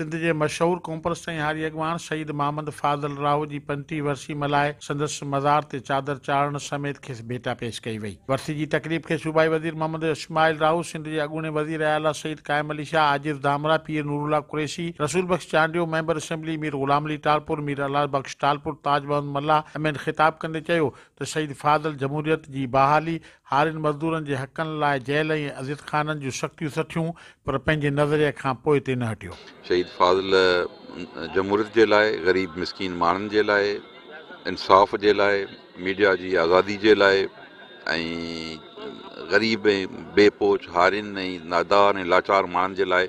सिंध जे मशहूरु कॉम्प्रस ऐं हारी अॻवान शहीद मोहम्मद फाज़ल राव जी पंटी वर्सी मल्हाए संदसि मज़ार ते चादर चाढ़ण समेत खे भेटा पेश कई वई वर्सी जी तकरीब खे सूबाई वज़ीर मोहम्मद इस्माइल राह सिंध जे अॻूणे वज़ीर आला सहीद क़ाइम अली शाह आजीर धामरा पीर नूरुला कुरेशी रसूल बख़्श चांडियो मेंबर असेंबली मीर ग़ुलाम अली टालपुर मीर अला बख़्श टालपुर ताज महमद मला अम एन कंदे चयो त शहीद फाज़ल जमूरियत जी बहाली हारिन मज़दूरनि जे हक़नि लाइ जेल ऐं ख़ाननि जूं सख़्तियूं सठियूं पर पंहिंजे नज़रिए खां पोइ ते न हटियो शहीद فاضل जमूरत जे लाइ ग़रीब मिसकिन माण्हुनि जे लाइ इंसाफ़ जे लाइ मीडिया जी आज़ादी जे लाइ ऐं ग़रीब ऐं बेपोच हारिन ऐं नादार ऐं लाचार माण्हुनि जे लाइ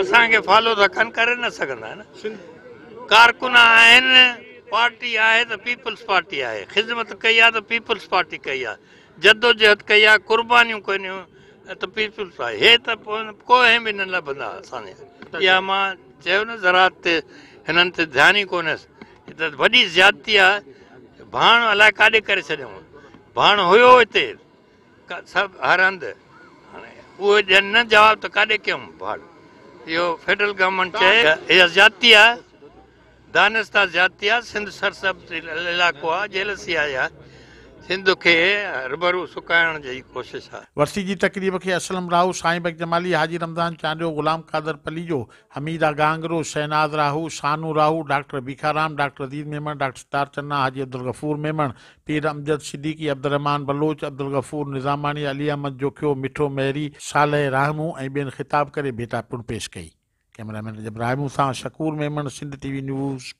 असांखे फॉलो त कनि करे न सघंदा न कारकुन आहिनि पार्टी आहे त पीपल्स पार्टी आहे ख़िदमत कई आहे त पीपल्स पार्टी कई आहे जदोजहद कई आहे क़ुर्बानी कयूं त पीपल्स आहे हे त को बि न लभंदा असांजे इहा मां चयो न ज़रात ते हिननि ते ध्यानु ई कोन्हेसि त वॾी ज्याती आहे भाण अलाए काॾे करे छॾियऊं भाण हुयो हिते सभु हर हंधि हाणे उहे ॼण न जवाबु त काॾे कयूं भाण इहो फेडरल गवर्नमेंट चए इहा जाती आहे दानस्ता जाती आहे सिंध सरसब इलाइक़ो आहे जेलसी आहे सिंध खे हरभरू सुकाइण जी कोशिशि आहे वरसी जी तकरीब के Aslam Rahu Sain Bux Jamali Haji Ramzan Chandio Ghulam Qadir Palijo Hameeda Gangro Shahnaz Rahu Shanu Rahu doctor Bhikharam doctor Adeed Memon doctor Sitar Channa Haji Abdul Ghafoor Memon पीर अमजद सिद्दीकी अब्दुलरहमान बलोच अब्दुल गफ़ूर निज़ामानी अली अहमद जोखियो मिठो मेहरी सालह राहमू ऐं ॿियनि ख़िताब कर भेटा पिणु पेश कई कैमरामैन इब्राहिमू सां शकूर मेमण सिंध टीवी न्यूज़